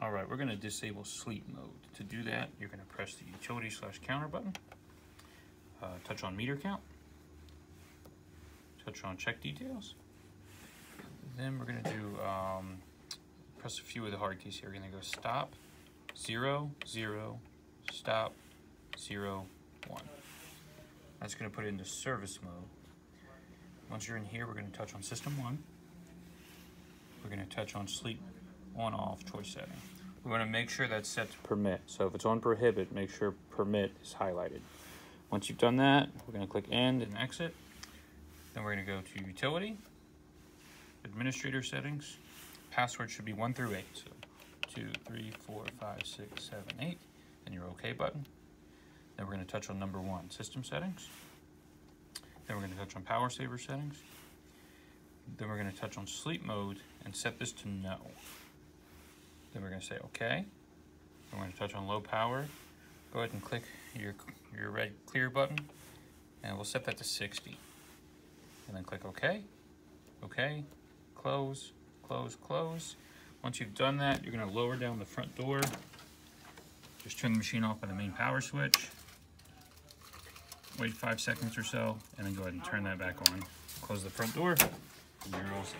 All right, we're gonna disable sleep mode. To do that, you're gonna press the utility slash counter button, uh, touch on meter count, touch on check details. Then we're gonna do, um, press a few of the hard keys here. We're gonna go stop, zero, zero, stop, zero, one. That's gonna put it into service mode. Once you're in here, we're gonna touch on system one. We're gonna touch on sleep on off choice setting. We wanna make sure that's set to permit. So if it's on prohibit, make sure permit is highlighted. Once you've done that, we're gonna click end and exit. Then we're gonna go to utility, administrator settings. Password should be one through eight. So two, three, four, five, six, seven, eight, and your OK button. Then we're gonna touch on number one, system settings. Then we're gonna touch on power saver settings. Then we're gonna touch on sleep mode and set this to no. Then we're gonna say okay. We're gonna touch on low power. Go ahead and click your, your red clear button and we'll set that to 60. And then click okay, okay, close, close, close. Once you've done that, you're gonna lower down the front door. Just turn the machine off by the main power switch. Wait five seconds or so, and then go ahead and turn that back on. Close the front door, and you're all set.